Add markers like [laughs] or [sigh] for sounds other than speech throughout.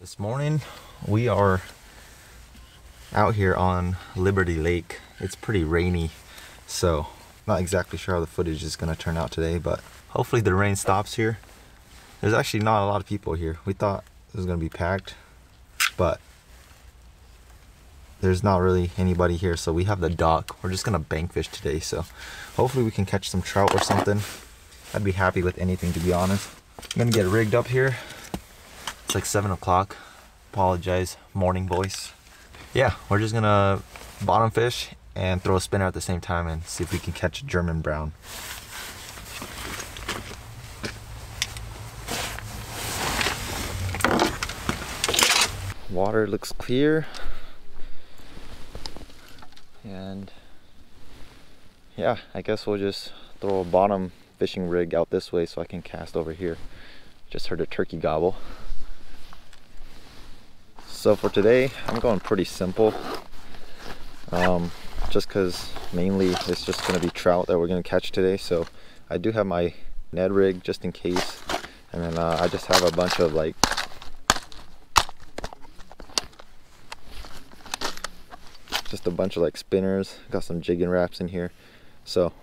This morning we are out here on Liberty Lake. It's pretty rainy, so not exactly sure how the footage is gonna turn out today, but hopefully the rain stops here. There's actually not a lot of people here. We thought it was gonna be packed, but there's not really anybody here, so we have the dock. We're just gonna bank fish today, so hopefully we can catch some trout or something. I'd be happy with anything to be honest. I'm gonna get rigged up here it's like 7 o'clock. Apologize, morning voice. Yeah, we're just gonna bottom fish and throw a spinner at the same time and see if we can catch a German brown. Water looks clear. And yeah, I guess we'll just throw a bottom fishing rig out this way so I can cast over here. Just heard a turkey gobble. So for today, I'm going pretty simple. Um, just because mainly it's just going to be trout that we're going to catch today. So I do have my Ned rig just in case. And then uh, I just have a bunch of like just a bunch of like spinners. Got some Jigging Raps in here. So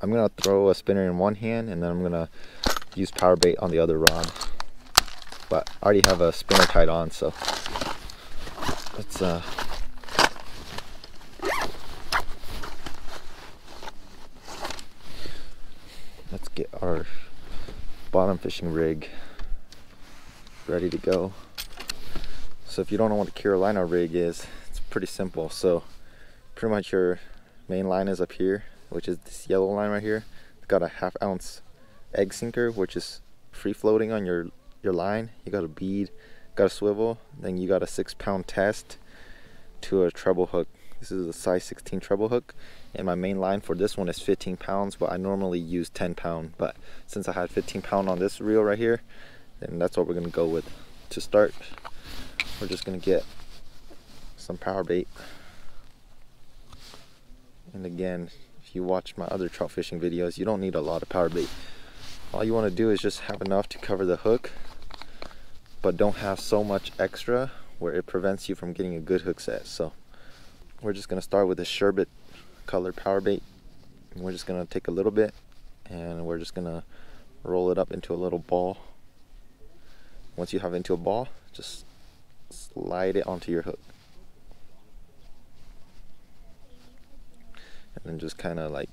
I'm gonna throw a spinner in one hand and then I'm gonna use power bait on the other rod. But I already have a spinner tied on, so let's uh let's get our bottom fishing rig ready to go. So if you don't know what a Carolina rig is it's pretty simple. So pretty much your main line is up here which is this yellow line right here. It's got a half ounce egg sinker which is free floating on your your line. You got a bead got a swivel then you got a six pound test to a treble hook. This is a size 16 treble hook and my main line for this one is 15 pounds but I normally use 10 pound. But since I had 15 pound on this reel right here then that's what we're gonna go with to start. We're just gonna get some power bait. And again if you watch my other trout fishing videos you don't need a lot of power bait. All you want to do is just have enough to cover the hook but don't have so much extra where it prevents you from getting a good hook set. So we're just gonna start with a sherbet colored power bait. we're just gonna take a little bit and we're just gonna roll it up into a little ball. Once you have it into a ball, just slide it onto your hook. And then just kind of like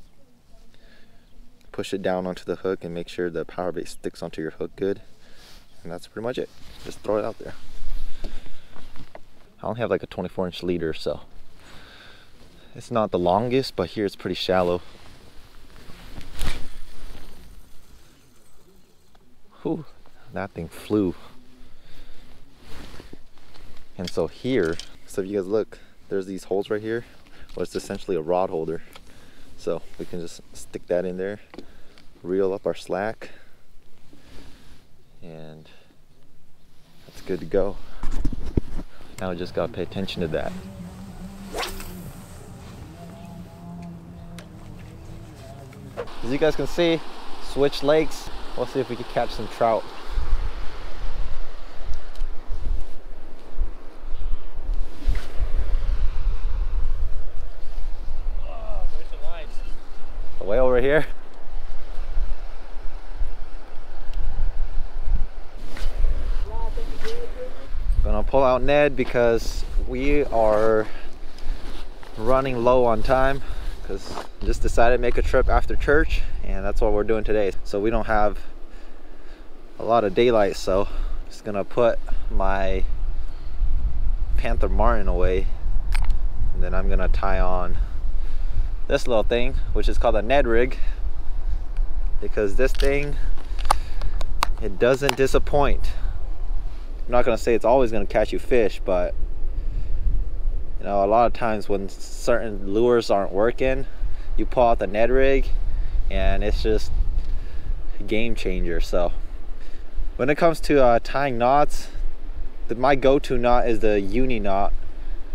push it down onto the hook and make sure the power bait sticks onto your hook good and that's pretty much it just throw it out there I only have like a 24 inch leader so it's not the longest but here it's pretty shallow. Whew, that thing flew. And so here so if you guys look there's these holes right here well it's essentially a rod holder. So we can just stick that in there reel up our slack and that's good to go. Now I just gotta pay attention to that. As you guys can see, switch lakes. We'll see if we can catch some trout. Oh, way over here. Gonna out Ned because we are running low on time because just decided to make a trip after church and that's what we're doing today. So we don't have a lot of daylight so I'm just gonna put my Panther Martin away and then I'm gonna tie on this little thing which is called a Ned rig because this thing it doesn't disappoint I'm not gonna say it's always gonna catch you fish, but you know, a lot of times when certain lures aren't working, you pull out the Ned rig and it's just a game changer. So when it comes to uh, tying knots, the, my go-to knot is the uni knot,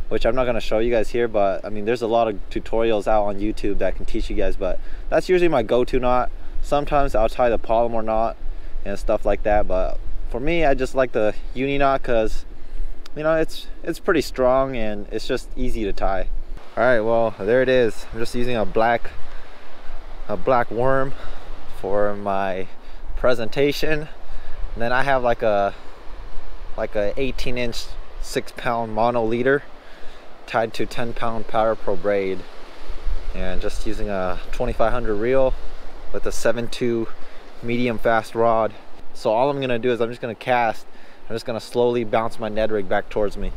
which I'm not gonna show you guys here, but I mean, there's a lot of tutorials out on YouTube that can teach you guys, but that's usually my go-to knot. Sometimes I'll tie the Palomar knot and stuff like that, but for me, I just like the uni knot because you know, it's it's pretty strong and it's just easy to tie. All right, well, there it is. I'm just using a black a black worm for my presentation. And then I have like a like a 18 inch six pound mono leader tied to 10 pound Power Pro braid and just using a 2500 reel with a 7.2 medium fast rod. So all I'm gonna do is I'm just gonna cast. I'm just gonna slowly bounce my Ned rig back towards me.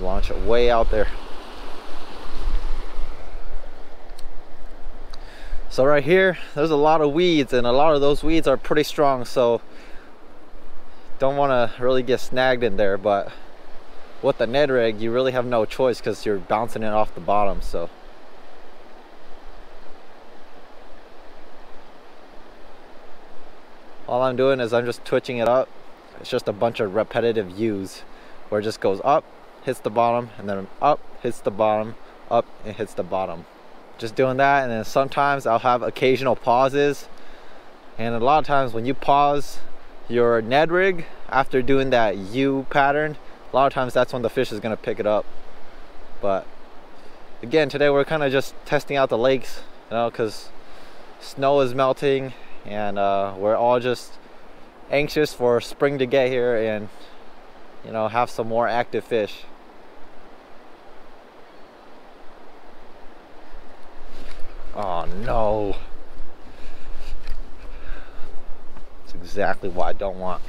Launch it way out there. So right here, there's a lot of weeds and a lot of those weeds are pretty strong. So don't wanna really get snagged in there, but with the Ned rig, you really have no choice because you're bouncing it off the bottom. So. All I'm doing is I'm just twitching it up. It's just a bunch of repetitive U's where it just goes up, hits the bottom, and then up, hits the bottom, up, and hits the bottom. Just doing that, and then sometimes I'll have occasional pauses. And a lot of times when you pause your Ned rig after doing that U pattern, a lot of times that's when the fish is gonna pick it up. But again, today we're kind of just testing out the lakes, you know, because snow is melting and uh, we're all just anxious for spring to get here and, you know, have some more active fish. Oh no. That's exactly what I don't want.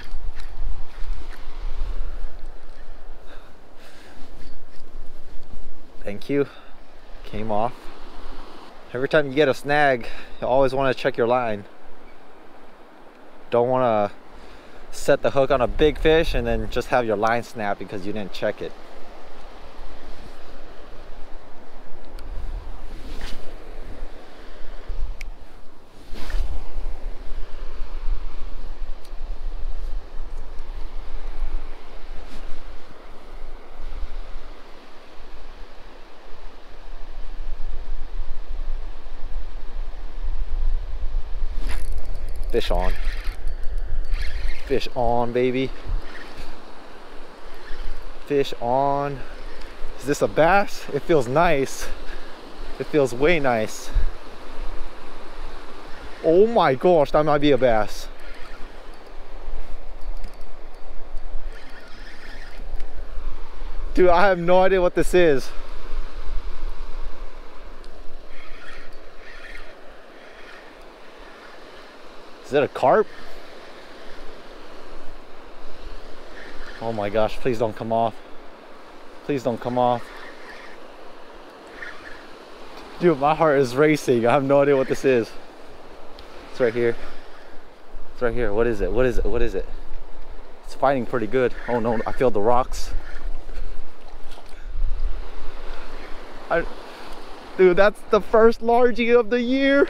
Thank you. Came off. Every time you get a snag, you always want to check your line. Don't want to set the hook on a big fish and then just have your line snap because you didn't check it. Fish on. Fish on, baby. Fish on. Is this a bass? It feels nice. It feels way nice. Oh my gosh, that might be a bass. Dude, I have no idea what this is. Is that a carp? Oh my gosh, please don't come off. Please don't come off. Dude, my heart is racing. I have no idea what this is. It's right here. It's right here. What is it? What is it? What is it? It's fighting pretty good. Oh no, I feel the rocks. I, dude, that's the first largie of the year.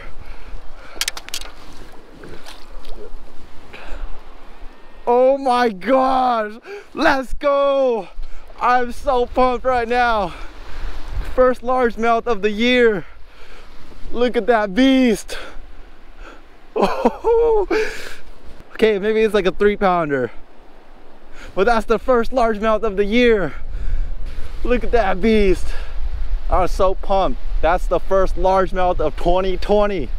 Oh my gosh, let's go. I'm so pumped right now. First largemouth of the year. Look at that beast. [laughs] okay, maybe it's like a three pounder. But that's the first largemouth of the year. Look at that beast. I'm so pumped. That's the first largemouth of 2020.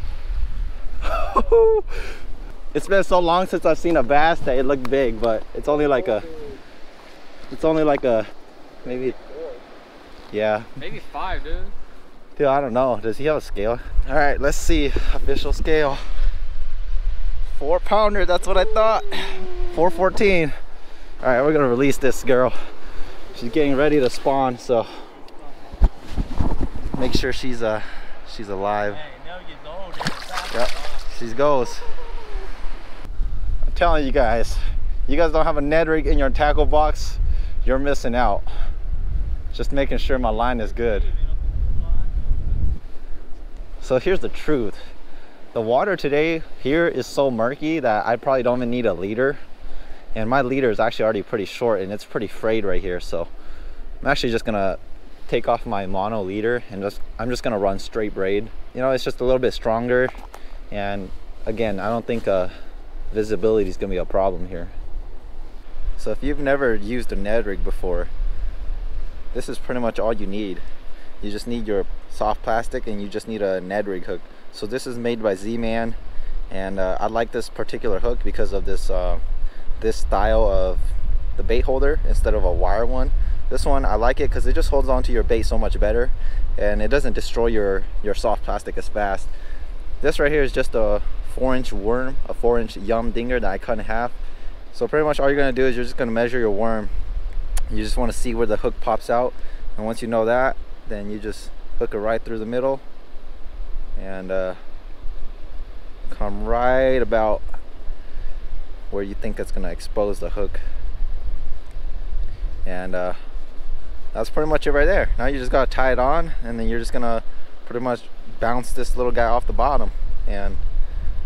[laughs] it's been so long since I've seen a bass that it looked big, but it's only like a, it's only like a, maybe, yeah. Maybe five, dude. Dude, I don't know. Does he have a scale? All right, let's see. Official scale. Four pounder, that's what I thought. 414. All right, we're gonna release this girl. She's getting ready to spawn, so make sure she's uh she's alive. Yep, she goes telling you guys, you guys don't have a Ned rig in your tackle box, you're missing out. Just making sure my line is good. So here's the truth. The water today here is so murky that I probably don't even need a leader. And my leader is actually already pretty short and it's pretty frayed right here. So I'm actually just gonna take off my mono leader and just I'm just gonna run straight braid. You know, it's just a little bit stronger. And again, I don't think a visibility is gonna be a problem here. So if you've never used a Ned rig before, this is pretty much all you need. You just need your soft plastic and you just need a Ned rig hook. So this is made by Z-Man and uh, I like this particular hook because of this uh, this style of the bait holder instead of a wire one. This one I like it because it just holds on to your bait so much better and it doesn't destroy your your soft plastic as fast. This right here is just a four inch worm, a four inch YUM Dinger that I cut in half so pretty much all you're gonna do is you're just gonna measure your worm. You just wanna see where the hook pops out. And once you know that, then you just hook it right through the middle and uh, come right about where you think it's gonna expose the hook. And uh, that's pretty much it right there. Now you just gotta tie it on and then you're just gonna pretty much bounce this little guy off the bottom. And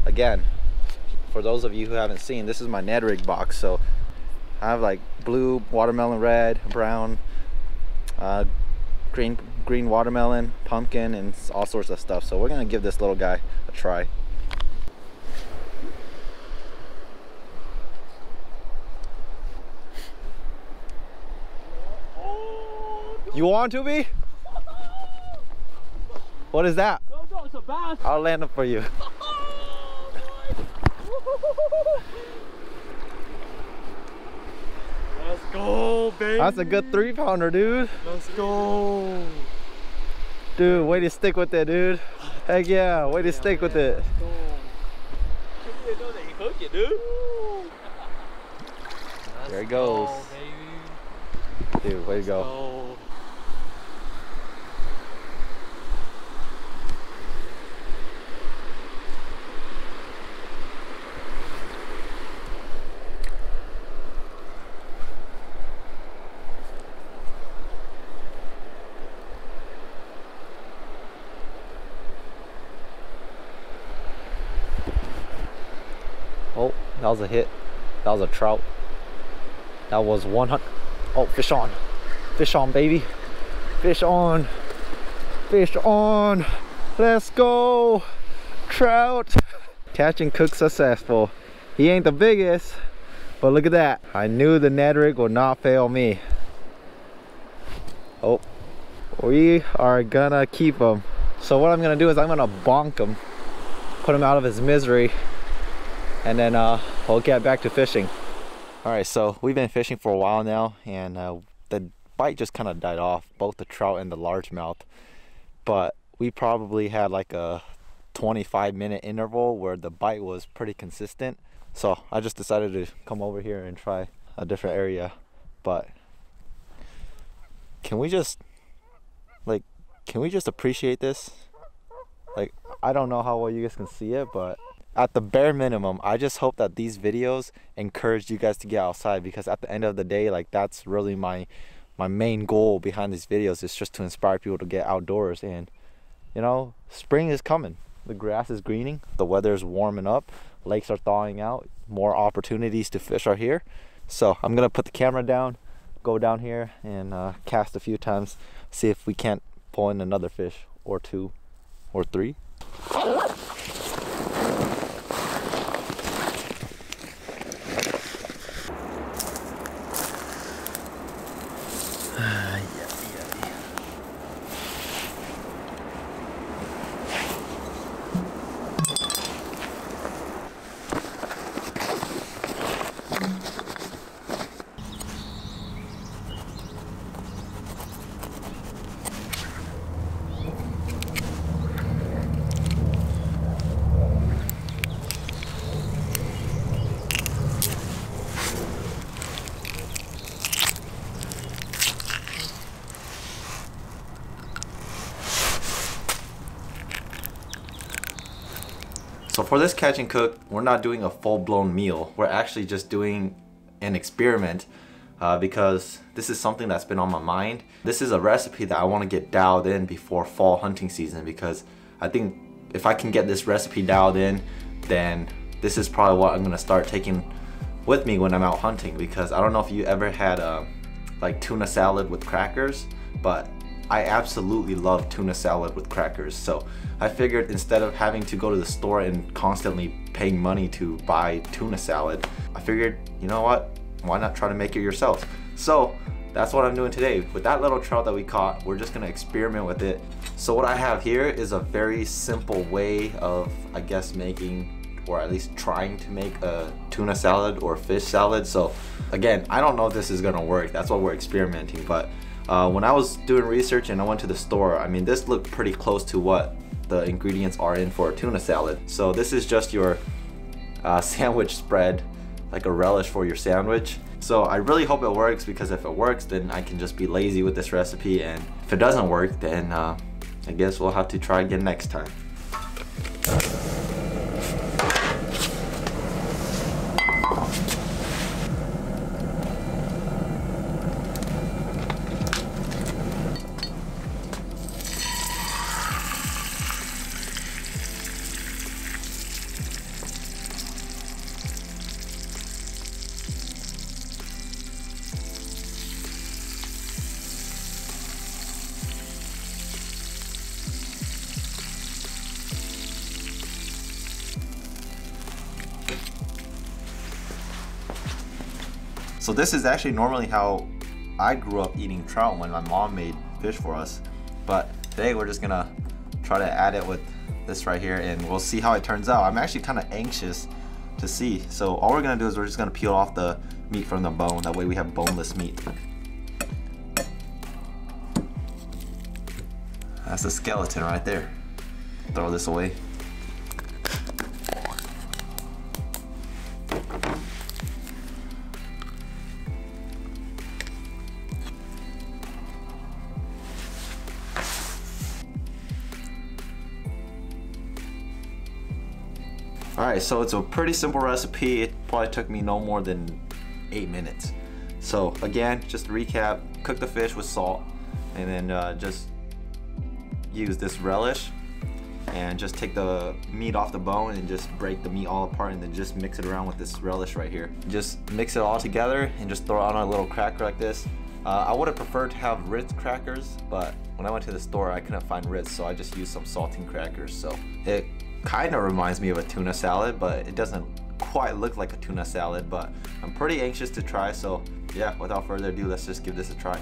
again, for those of you who haven't seen, this is my Ned rig box. So I have like blue, watermelon red, brown, uh, green, green watermelon, pumpkin, and all sorts of stuff. So we're gonna give this little guy a try. You want to be? What is that? I'll land it for you. [laughs] Let's go, baby. That's a good three pounder, dude. Let's go. Dude, way to stick with it, dude. Heck yeah, way to stick with it. There he goes. Dude, way to go. Oh, that was a hit. That was a trout. That was 100. Oh, fish on. Fish on, baby. Fish on. Fish on. Let's go. Trout. Catch and cook successful. He ain't the biggest, but look at that. I knew the Ned rig would not fail me. Oh, we are gonna keep him. So what I'm gonna do is I'm gonna bonk him, put him out of his misery, and then uh, we'll get back to fishing. All right, so we've been fishing for a while now, and uh, the bite just kind of died off, both the trout and the largemouth. But we probably had like a 25 minute interval where the bite was pretty consistent. So I just decided to come over here and try a different area. But can we just, like, can we just appreciate this? Like, I don't know how well you guys can see it, but at the bare minimum, I just hope that these videos encourage you guys to get outside because at the end of the day, like that's really my my main goal behind these videos is just to inspire people to get outdoors and you know, spring is coming. The grass is greening, the weather is warming up, lakes are thawing out, more opportunities to fish are here. So I'm gonna put the camera down, go down here and uh, cast a few times, see if we can't pull in another fish or two or three. So for this catch and cook, we're not doing a full-blown meal. We're actually just doing an experiment uh, because this is something that's been on my mind. This is a recipe that I want to get dialed in before fall hunting season because I think if I can get this recipe dialed in, then this is probably what I'm going to start taking with me when I'm out hunting because I don't know if you ever had a, uh, like tuna salad with crackers, but I absolutely love tuna salad with crackers. So I figured instead of having to go to the store and constantly paying money to buy tuna salad, I figured, you know what? Why not try to make it yourself? So that's what I'm doing today. With that little trout that we caught, we're just gonna experiment with it. So what I have here is a very simple way of, I guess, making or at least trying to make a tuna salad or fish salad. So again, I don't know if this is gonna work. That's what we're experimenting. But uh, when I was doing research and I went to the store, I mean, this looked pretty close to what the ingredients are in for a tuna salad. So this is just your uh, [laughs] sandwich spread, like a relish for your sandwich. So I really hope it works because if it works, then I can just be lazy with this recipe. And if it doesn't work, then uh, I guess we'll have to try again next time. So this is actually normally how I grew up eating trout when my mom made fish for us. But today we're just gonna try to add it with this right here and we'll see how it turns out. I'm actually kind of anxious to see. So all we're gonna do is we're just gonna peel off the meat from the bone. That way we have boneless meat. That's the skeleton right there. Throw this away. So it's a pretty simple recipe. It probably took me no more than eight minutes. So again, just to recap, cook the fish with salt and then uh, just use this relish and just take the meat off the bone and just break the meat all apart and then just mix it around with this relish right here. Just mix it all together and just throw on a little cracker like this. Uh, I would have preferred to have Ritz crackers, but when I went to the store, I couldn't find Ritz, so I just used some saltine crackers. So it kind of reminds me of a tuna salad, but it doesn't quite look like a tuna salad, but I'm pretty anxious to try. So yeah, without further ado, let's just give this a try.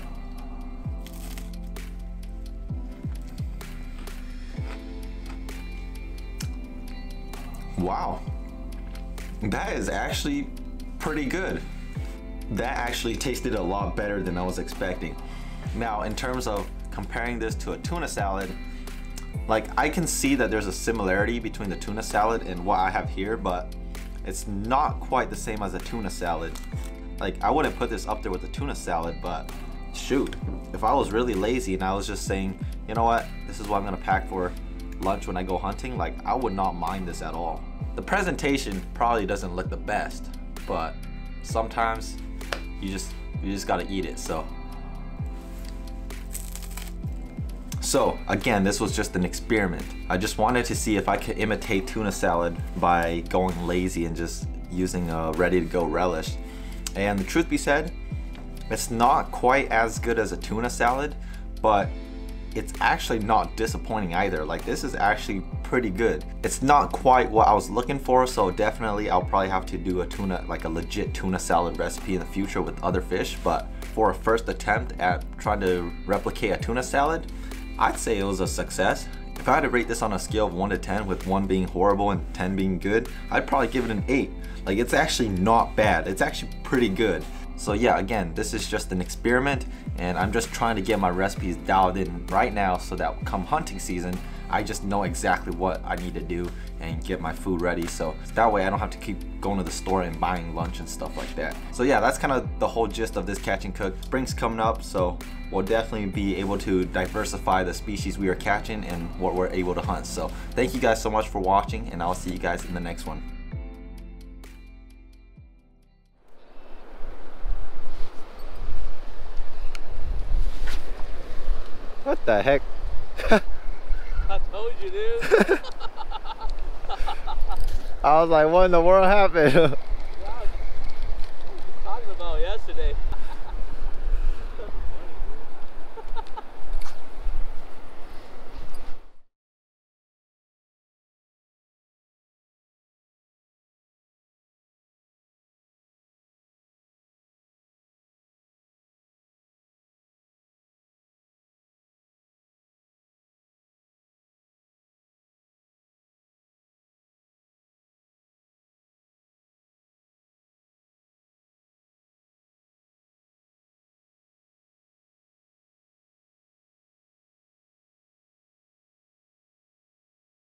Wow, that is actually pretty good. That actually tasted a lot better than I was expecting. Now, in terms of comparing this to a tuna salad, like I can see that there's a similarity between the tuna salad and what I have here, but it's not quite the same as a tuna salad. Like I wouldn't put this up there with the tuna salad, but shoot, if I was really lazy and I was just saying, you know what, this is what I'm gonna pack for lunch when I go hunting, like I would not mind this at all. The presentation probably doesn't look the best, but sometimes you just you just gotta eat it. So So again, this was just an experiment. I just wanted to see if I could imitate tuna salad by going lazy and just using a ready to go relish. And the truth be said, it's not quite as good as a tuna salad, but it's actually not disappointing either. Like this is actually pretty good. It's not quite what I was looking for, so definitely I'll probably have to do a tuna, like a legit tuna salad recipe in the future with other fish, but for a first attempt at trying to replicate a tuna salad, I'd say it was a success. If I had to rate this on a scale of 1 to 10 with 1 being horrible and 10 being good, I'd probably give it an 8. Like it's actually not bad, it's actually pretty good. So yeah, again, this is just an experiment and I'm just trying to get my recipes dialed in right now so that come hunting season, I just know exactly what I need to do and get my food ready. So that way I don't have to keep going to the store and buying lunch and stuff like that. So yeah, that's kind of the whole gist of this catch and cook. Spring's coming up, so we'll definitely be able to diversify the species we are catching and what we're able to hunt. So thank you guys so much for watching and I'll see you guys in the next one. What the heck? [laughs] I told you, dude. [laughs] I was like, what in the world happened? [laughs] what was you talking about yesterday?